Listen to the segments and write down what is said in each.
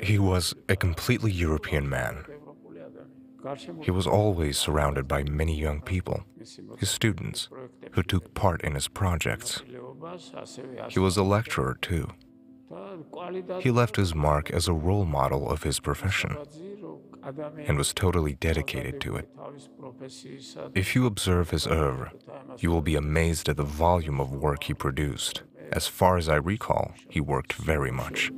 He was a completely European man. He was always surrounded by many young people, his students, who took part in his projects. He was a lecturer too. He left his mark as a role model of his profession and was totally dedicated to it. If you observe his oeuvre, you will be amazed at the volume of work he produced. As far as I recall, he worked very much.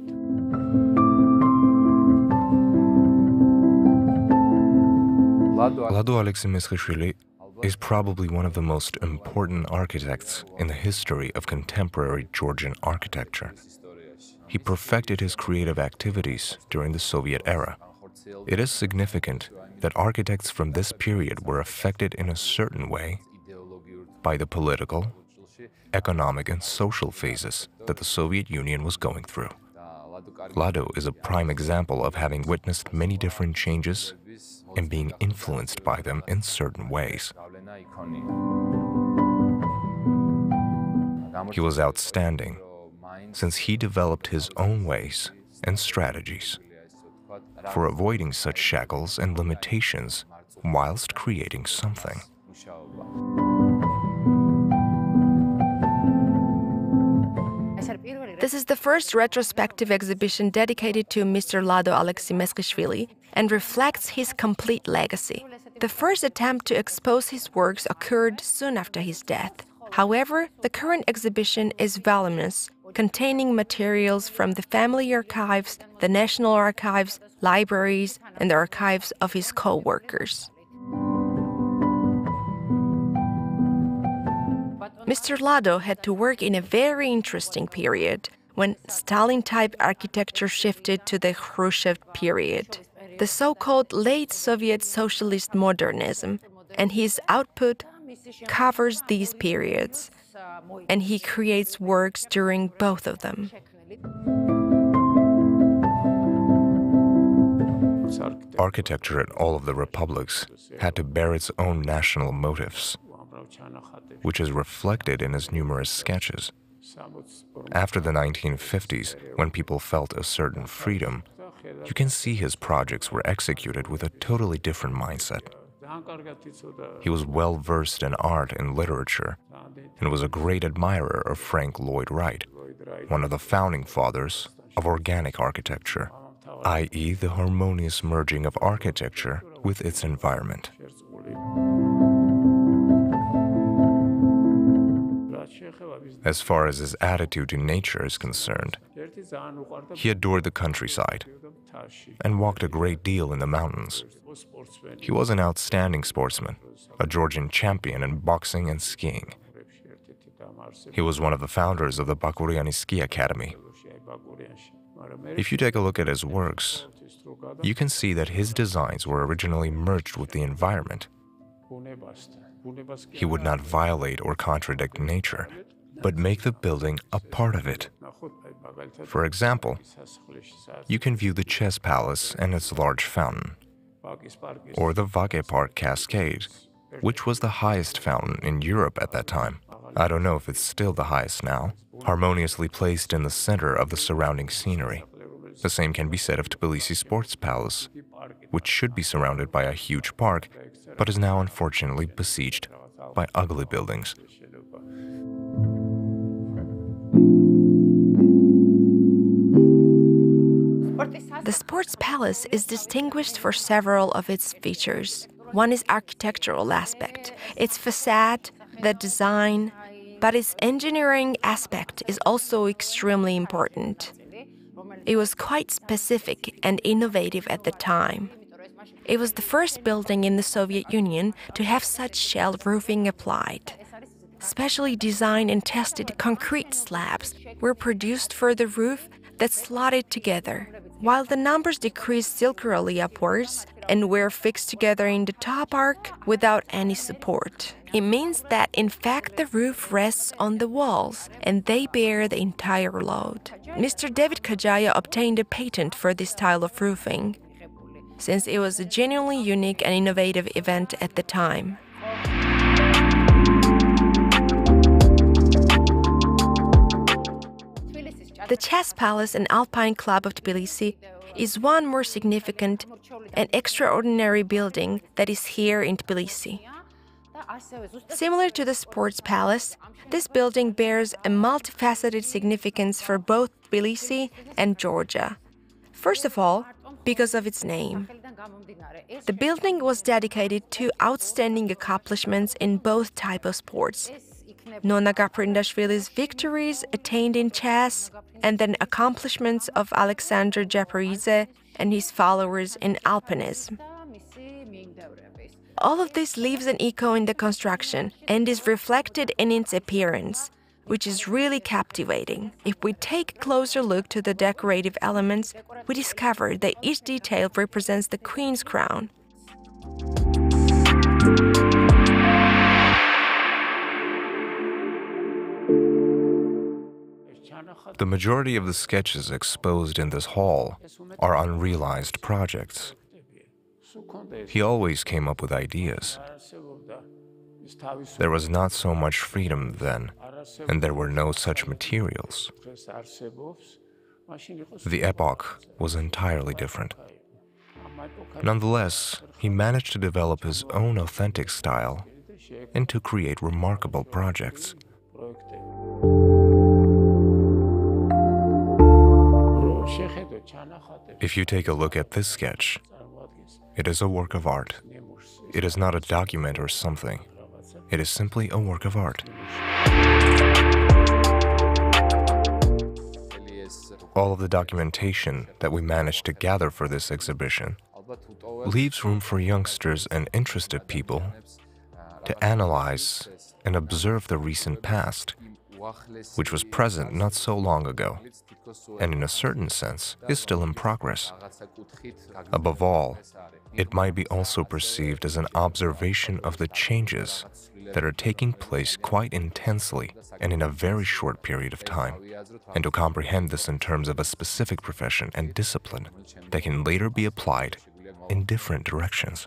Lado Alexi is probably one of the most important architects in the history of contemporary Georgian architecture. He perfected his creative activities during the Soviet era. It is significant that architects from this period were affected in a certain way by the political, economic, and social phases that the Soviet Union was going through. Lado is a prime example of having witnessed many different changes and being influenced by them in certain ways. He was outstanding since he developed his own ways and strategies for avoiding such shackles and limitations whilst creating something. This is the first retrospective exhibition dedicated to Mr. Lado Alexi Meskhishvili and reflects his complete legacy. The first attempt to expose his works occurred soon after his death. However, the current exhibition is voluminous, containing materials from the family archives, the national archives, libraries, and the archives of his co workers. Mr. Lado had to work in a very interesting period when Stalin type architecture shifted to the Khrushchev period, the so called late Soviet socialist modernism, and his output covers these periods, and he creates works during both of them. Architecture in all of the republics had to bear its own national motives which is reflected in his numerous sketches. After the 1950s, when people felt a certain freedom, you can see his projects were executed with a totally different mindset. He was well versed in art and literature and was a great admirer of Frank Lloyd Wright, one of the founding fathers of organic architecture, i.e., the harmonious merging of architecture with its environment. As far as his attitude to nature is concerned, he adored the countryside and walked a great deal in the mountains. He was an outstanding sportsman, a Georgian champion in boxing and skiing. He was one of the founders of the Bakuriani Ski Academy. If you take a look at his works, you can see that his designs were originally merged with the environment. He would not violate or contradict nature, but make the building a part of it. For example, you can view the chess palace and its large fountain, or the Vake Park Cascade, which was the highest fountain in Europe at that time. I don't know if it's still the highest now, harmoniously placed in the center of the surrounding scenery. The same can be said of Tbilisi Sports Palace, which should be surrounded by a huge park, but is now unfortunately besieged by ugly buildings. The Sports Palace is distinguished for several of its features. One is architectural aspect, its facade, the design, but its engineering aspect is also extremely important. It was quite specific and innovative at the time. It was the first building in the Soviet Union to have such shell roofing applied. Specially designed and tested concrete slabs were produced for the roof that slotted together, while the numbers decreased circularly upwards and were fixed together in the top arc without any support. It means that in fact the roof rests on the walls and they bear the entire load. Mr. David Kajaya obtained a patent for this style of roofing, since it was a genuinely unique and innovative event at the time. The Chess Palace and Alpine Club of Tbilisi is one more significant and extraordinary building that is here in Tbilisi. Similar to the Sports Palace, this building bears a multifaceted significance for both Tbilisi and Georgia. First of all, because of its name. The building was dedicated to outstanding accomplishments in both type of sports. Nona Gaprindashvili's victories attained in chess and then accomplishments of Alexander Japaridze and his followers in alpinism. All of this leaves an echo in the construction and is reflected in its appearance, which is really captivating. If we take a closer look to the decorative elements, we discover that each detail represents the queen's crown. The majority of the sketches exposed in this hall are unrealized projects. He always came up with ideas. There was not so much freedom then, and there were no such materials. The epoch was entirely different. Nonetheless, he managed to develop his own authentic style and to create remarkable projects. If you take a look at this sketch, it is a work of art. It is not a document or something. It is simply a work of art. All of the documentation that we managed to gather for this exhibition leaves room for youngsters and interested people to analyze and observe the recent past, which was present not so long ago, and in a certain sense is still in progress. Above all, it might be also perceived as an observation of the changes that are taking place quite intensely and in a very short period of time, and to comprehend this in terms of a specific profession and discipline that can later be applied in different directions.